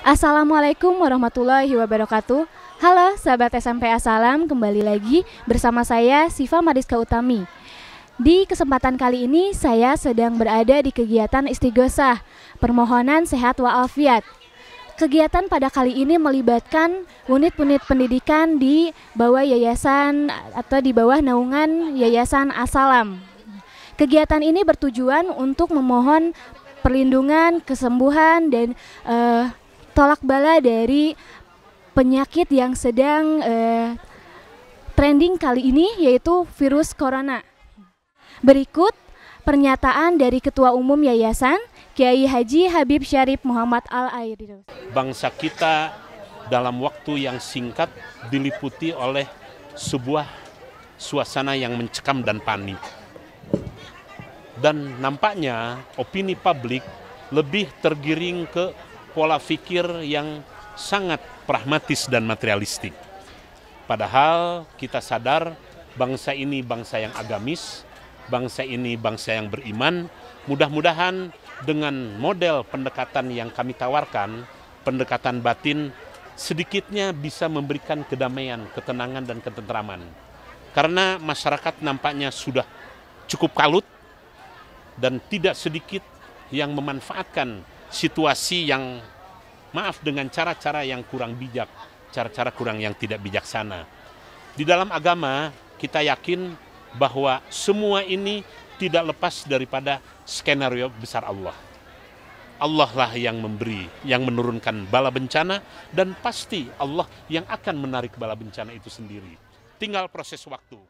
Assalamualaikum warahmatullahi wabarakatuh. Halo sahabat SMP Asalam, kembali lagi bersama saya Siva Mariska Utami. Di kesempatan kali ini saya sedang berada di kegiatan istighosah, permohonan sehat walafiat. Kegiatan pada kali ini melibatkan unit-unit pendidikan di bawah yayasan atau di bawah naungan Yayasan Asalam. Kegiatan ini bertujuan untuk memohon perlindungan, kesembuhan, dan uh, tolak bala dari penyakit yang sedang uh, trending kali ini yaitu virus corona. Berikut pernyataan dari Ketua Umum Yayasan Kiai Haji Habib Syarif Muhammad Al Airi. Bangsa kita dalam waktu yang singkat diliputi oleh sebuah suasana yang mencekam dan panik dan nampaknya opini publik lebih tergiring ke pola pikir yang sangat pragmatis dan materialistik. Padahal kita sadar bangsa ini bangsa yang agamis, bangsa ini bangsa yang beriman. Mudah-mudahan dengan model pendekatan yang kami tawarkan, pendekatan batin, sedikitnya bisa memberikan kedamaian, ketenangan, dan ketentraman. Karena masyarakat nampaknya sudah cukup kalut dan tidak sedikit yang memanfaatkan situasi yang maaf dengan cara-cara yang kurang bijak, cara-cara kurang yang tidak bijaksana. Di dalam agama kita yakin bahwa semua ini tidak lepas daripada skenario besar Allah. Allah lah yang memberi, yang menurunkan bala bencana dan pasti Allah yang akan menarik bala bencana itu sendiri. Tinggal proses waktu.